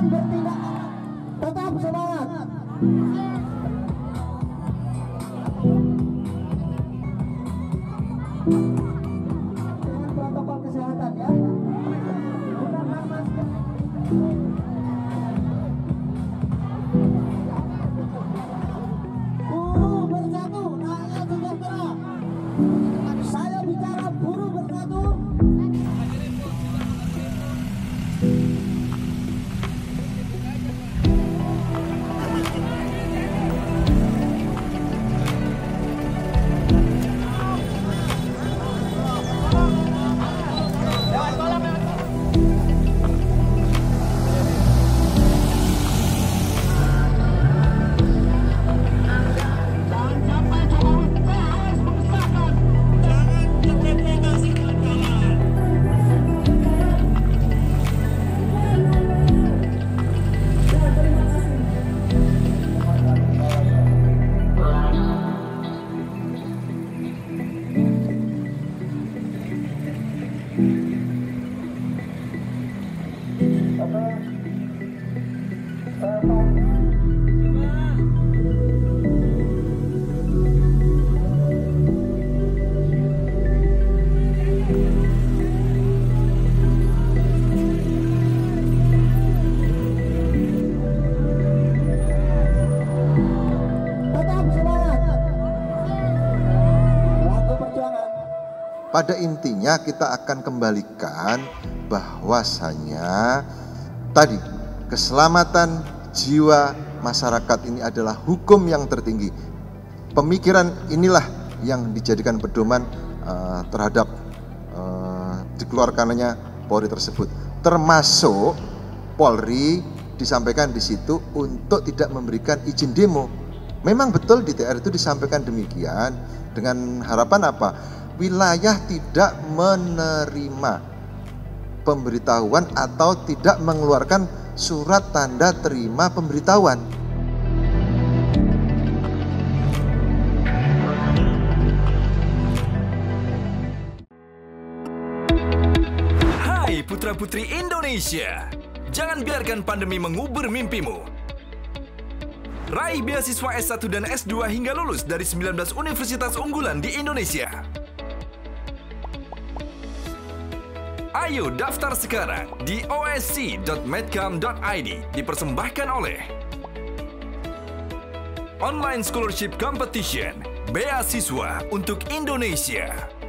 jangan bertindak tetap semangat Tetap Pada intinya kita akan kembalikan bahwasanya tadi keselamatan jiwa masyarakat ini adalah hukum yang tertinggi. Pemikiran inilah yang dijadikan pedoman eh, terhadap eh, dikeluarkannya Polri tersebut. Termasuk Polri disampaikan di situ untuk tidak memberikan izin demo. Memang betul di TR itu disampaikan demikian dengan harapan apa? Wilayah tidak menerima pemberitahuan atau tidak mengeluarkan surat tanda terima pemberitahuan. Hai putra-putri Indonesia, jangan biarkan pandemi mengubur mimpimu. Raih beasiswa S1 dan S2 hingga lulus dari 19 universitas unggulan di Indonesia. Ayo daftar sekarang di osc.medcam.id dipersembahkan oleh Online Scholarship Competition Beasiswa untuk Indonesia.